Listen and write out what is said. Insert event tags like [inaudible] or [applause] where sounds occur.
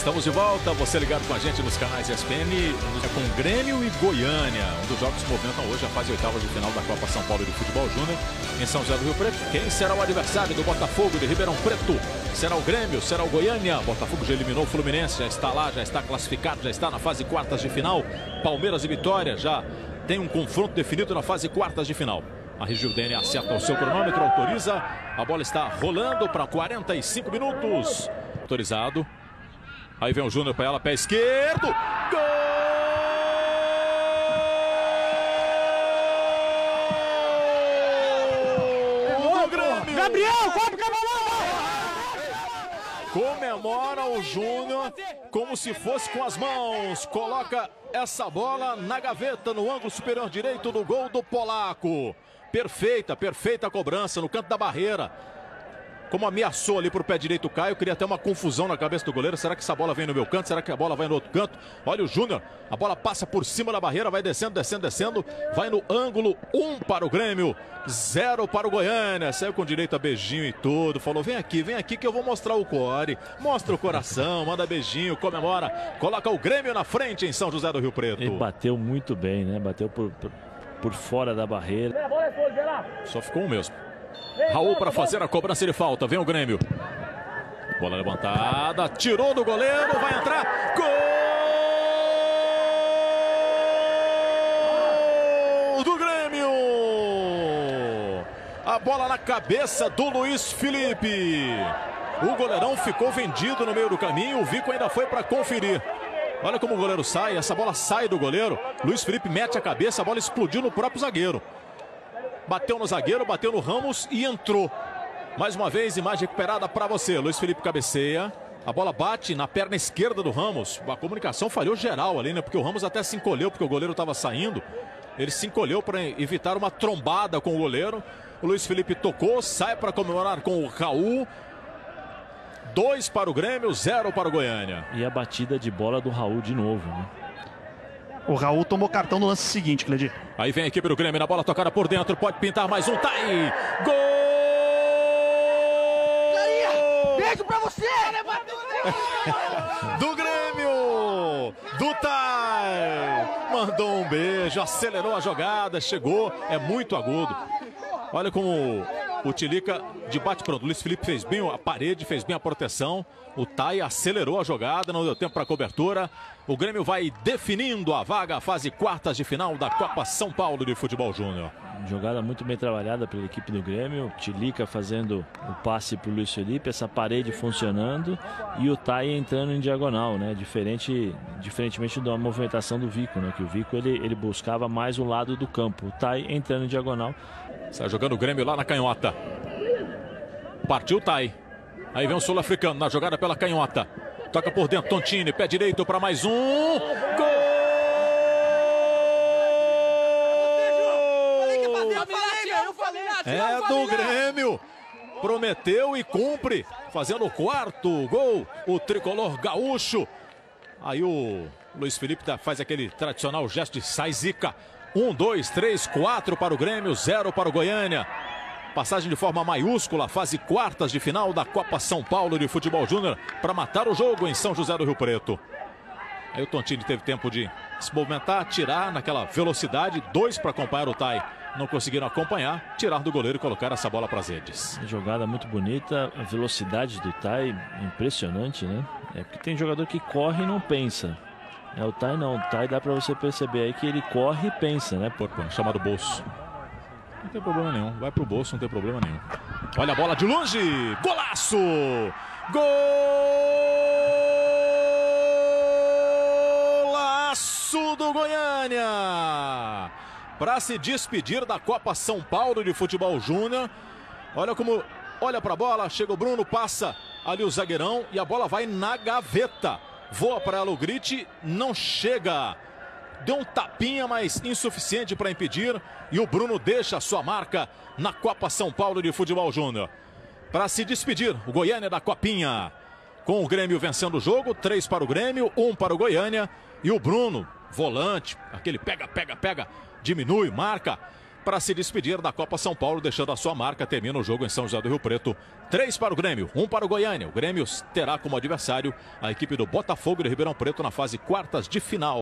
Estamos de volta, você ligado com a gente nos canais ESPN, é com Grêmio e Goiânia. Um dos jogos que movimentam hoje a fase oitava de final da Copa São Paulo de Futebol Júnior em São José do Rio Preto. Quem será o adversário do Botafogo de Ribeirão Preto? Será o Grêmio? Será o Goiânia? Botafogo já eliminou o Fluminense, já está lá, já está classificado, já está na fase quartas de final. Palmeiras e Vitória já tem um confronto definido na fase quartas de final. A Rigildene acerta o seu cronômetro, autoriza. A bola está rolando para 45 minutos. Autorizado. Aí vem o Júnior para ela, pé esquerdo. Gol! Gabriel, cobre Comemora o Júnior como se fosse com as mãos. Coloca essa bola na gaveta, no ângulo superior direito do gol do Polaco. Perfeita, perfeita cobrança no canto da barreira como ameaçou ali para o pé direito o Caio, queria até uma confusão na cabeça do goleiro. Será que essa bola vem no meu canto? Será que a bola vai no outro canto? Olha o Júnior, a bola passa por cima da barreira, vai descendo, descendo, descendo, vai no ângulo, um para o Grêmio, zero para o Goiânia. Saiu com direito a beijinho e tudo, falou: vem aqui, vem aqui que eu vou mostrar o core. Mostra o coração, [laughs] manda beijinho, comemora, coloca o Grêmio na frente em São José do Rio Preto. Ele bateu muito bem, né? Bateu por, por, por fora da barreira. Só ficou um mesmo. Raul para fazer a cobrança de falta. Vem o Grêmio. Bola levantada. Tirou do goleiro. Vai entrar. Gol do Grêmio. A bola na cabeça do Luiz Felipe. O goleirão ficou vendido no meio do caminho. O Vico ainda foi para conferir. Olha como o goleiro sai. Essa bola sai do goleiro. Luiz Felipe mete a cabeça. A bola explodiu no próprio zagueiro bateu no zagueiro, bateu no Ramos e entrou. Mais uma vez, imagem recuperada para você. Luiz Felipe cabeceia. A bola bate na perna esquerda do Ramos. A comunicação falhou geral ali, né? Porque o Ramos até se encolheu, porque o goleiro estava saindo. Ele se encolheu para evitar uma trombada com o goleiro. O Luiz Felipe tocou, sai para comemorar com o Raul. Dois para o Grêmio, zero para o Goiânia. E a batida de bola do Raul de novo, né? O Raul tomou cartão no lance seguinte, Cledir. Aí vem a equipe do Grêmio na bola tocada por dentro. Pode pintar mais um. Tá aí. Gol! Beijo pra você! do Grêmio! Do Tai! Mandou um beijo, acelerou a jogada, chegou. É muito agudo. Olha como o Tilica de bate-pronto. Luiz Felipe fez bem a parede, fez bem a proteção. O Tai acelerou a jogada, não deu tempo para cobertura. O Grêmio vai definindo a vaga, fase quartas de final da Copa São Paulo de Futebol Júnior. Jogada muito bem trabalhada pela equipe do Grêmio. Tilica fazendo o passe para o Luiz Felipe, essa parede funcionando e o Tai entrando em diagonal, né? Diferente, diferentemente da movimentação do Vico, né? Que o Vico ele, ele buscava mais o lado do campo. O Tai entrando em diagonal. Está jogando o Grêmio lá na canhota. Partiu o Tai. Aí vem o sul-africano na jogada pela canhota. Toca por dentro, Tontini, pé direito para mais um. Gol! É do Grêmio. Prometeu e cumpre. Fazendo o quarto gol. O tricolor gaúcho. Aí o Luiz Felipe faz aquele tradicional gesto de sai zica. Um, dois, três, quatro para o Grêmio, zero para o Goiânia. Passagem de forma maiúscula, fase quartas de final da Copa São Paulo de Futebol Júnior para matar o jogo em São José do Rio Preto. Aí o Tontini teve tempo de se movimentar, tirar naquela velocidade, dois para acompanhar o Tai. Não conseguiram acompanhar, tirar do goleiro e colocar essa bola para as redes. Jogada muito bonita, a velocidade do Tai impressionante, né? É porque tem jogador que corre e não pensa. É o Tai não, o Tai dá para você perceber aí que ele corre e pensa, né? Por, chamado bolso. Não tem problema nenhum. Vai pro bolso, não tem problema nenhum. Olha a bola de longe. Golaço! Golaço do Goiânia! Para se despedir da Copa São Paulo de Futebol Júnior. Olha como olha para a bola, chega o Bruno, passa ali o zagueirão e a bola vai na gaveta. Voa para ela o Grit, não chega deu um tapinha, mas insuficiente para impedir. E o Bruno deixa a sua marca na Copa São Paulo de Futebol Júnior. Para se despedir, o Goiânia da Copinha. Com o Grêmio vencendo o jogo, três para o Grêmio, um para o Goiânia. E o Bruno, volante, aquele pega, pega, pega, diminui, marca. para se despedir da Copa São Paulo, deixando a sua marca. Termina o jogo em São José do Rio Preto. Três para o Grêmio, um para o Goiânia. O Grêmio terá como adversário a equipe do Botafogo de Ribeirão Preto na fase quartas de final.